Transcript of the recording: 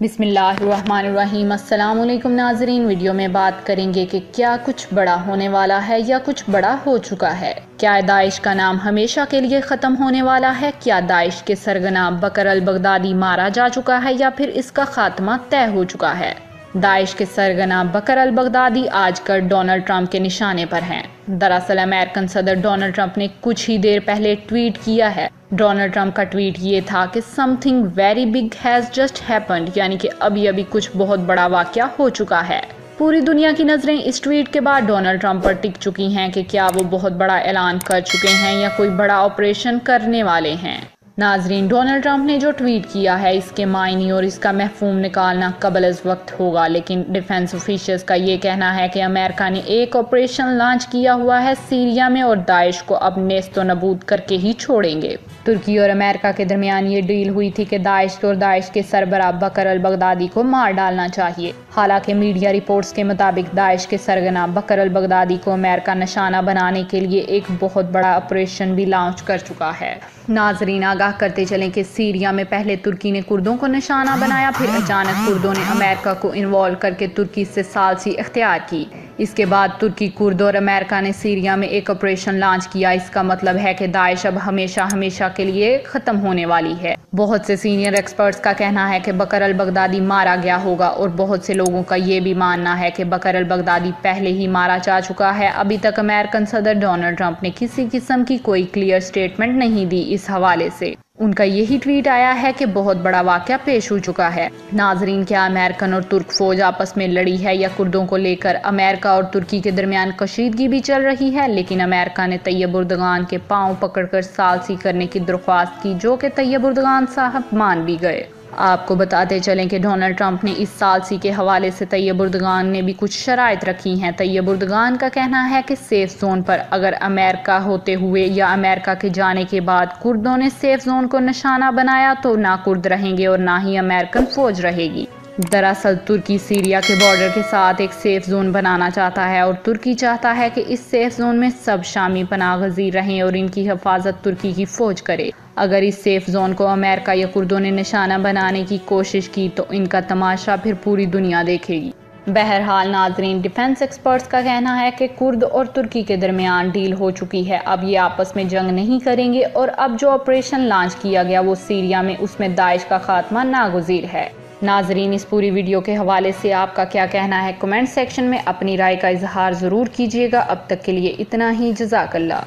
بسم اللہ الرحمن الرحیم۔ السلام علیکم ناظرین۔ ویڈیو میں بات کریں گے کہ کیا کچھ بڑا ہونے والا ہے یا کچھ بڑا ہو چکا ہے۔ کیا داعش کا نام ہمیشہ کے لیے ختم ہونے والا ہے؟ کیا داعش کے سرگنا بکر البغدادی مارا جا چکا ہے یا پھر اس کا خاتمہ طے ہو چکا ہے؟ داعش کے سرگنا بکر البغدادی آج کل ڈونلڈ ٹرمپ کے نشانے پر ہیں۔ دراصل امریکن صدر ڈونلڈ ٹرمپ نے کچھ ہی دیر پہلے ٹویٹ کیا ہے۔ ڈونلڈ ٹرمپ کا ٹویٹ یہ تھا کہ something very big has just happened یعنی کہ ابھی ابھی کچھ بہت بڑا واقعہ ہو چکا ہے۔ پوری دنیا کی نظریں اس ٹویٹ کے بعد ڈونلڈ ٹرمپ پر ٹک چکی ہیں کہ کیا وہ بہت بڑا اعلان کر چکے ہیں یا کوئی بڑا آپریشن کرنے والے ہیں۔ ناظرین، ڈونلڈ ٹرمپ نے جو ٹویٹ کیا ہے، اس کے معنی اور اس کا محفوم نکالنا قبل از وقت ہوگا، لیکن ڈیفنس آفیشرز کا یہ کہنا ہے کہ امریکہ نے ایک آپریشن لانچ کیا ہوا ہے سیریا میں اور داعش کو اب نیست و نبود کر کے ہی چھوڑیں گے۔ ترکی اور امریکہ کے درمیان یہ ڈیل ہوئی تھی کہ داعش اور داعش کے سربراہ بکر البغدادی کو مار ڈالنا چاہیے۔ حالانکہ میڈیا رپورٹس کے مطابق داعش کے سرگنا بکر البغدادی کو امریکہ نشانہ بنانے کے لیے ایک بہت بڑا آپریشن بھی لانچ کر چکا ہے۔ ناظرین آگاہ کرتے چلیں کہ سیریا میں پہلے ترکی نے کردوں کو نشانہ بنایا، پھر اچانک کردوں نے امریکہ کو انوالو کر کے ترکی سے سالسی اختیار کی۔ اس کے بعد ترکی، کرد اور امریکہ نے سیریا میں ایک آپریشن لانچ کیا۔ اس کا مطلب ہے کہ داعش اب ہمیشہ ہمیشہ کے لیے ختم ہونے والی ہے۔ بہت سے سینئر ایکسپرٹس کا کہنا ہے کہ بکر البغدادی مارا گیا ہوگا اور بہت سے لوگوں کا یہ بھی ماننا ہے کہ بکر البغدادی پہلے ہی مارا جا چکا ہے۔ ابھی تک امریکن صدر ڈونلڈ ٹرمپ نے کسی قسم کی کوئی کلیئر سٹیٹمنٹ نہیں دی اس حوالے سے۔ ان کا یہی ٹویٹ آیا ہے کہ بہت بڑا واقعہ پیش ہو چکا ہے۔ ناظرین، کیا امریکن اور ترک فوج آپس میں لڑی ہے یا کردوں کو لے کر امریکہ اور ترکی کے درمیان کشیدگی بھی چل رہی ہے؟ لیکن امریکہ نے طیب اردگان کے پاؤں پکڑ کر سالسی کرنے کی درخواست کی، جو کہ طیب اردگان صاحب مان بھی گئے۔ آپ کو بتاتے چلیں کہ ڈونلڈ ٹرمپ نے اس سالسی کے حوالے سے طیب اردگان نے بھی کچھ شرائط رکھی ہیں۔ طیب اردگان کا کہنا ہے کہ سیف زون پر اگر امریکہ ہوتے ہوئے یا امریکہ کے جانے کے بعد کردوں نے سیف زون کو نشانہ بنایا تو نہ کرد رہیں گے اور نہ ہی امریکن فوج رہے گی۔ دراصل ترکی سیریا کے بارڈر کے ساتھ ایک سیف زون بنانا چاہتا ہے اور ترکی چاہتا ہے کہ اس سیف زون میں سب شامی پناہ گزیر رہیں اور ان کی حفاظت ترکی کی فوج کرے۔ اگر اس سیف زون کو امریکہ یا کردوں نے نشانہ بنانے کی کوشش کی تو ان کا تماشا پھر پوری دنیا دیکھے گی۔ بہرحال ناظرین ڈیفنس ایکسپرٹس کا کہنا ہے کہ کرد اور ترکی کے درمیان ڈیل ہو چکی ہے۔ اب یہ آپس میں جنگ نہیں کریں گے اور اب جو آپریشن لانچ کیا گیا وہ سیریا میں اس میں داعش کا خاتمہ ناگزیر ہے۔ ناظرین، اس پوری ویڈیو کے حوالے سے آپ کا کیا کہنا ہے؟ کمنٹ سیکشن میں اپنی رائے کا اظہار ضرور کیجیے گا۔ اب تک کے لیے اتنا ہی۔ جزاک اللہ۔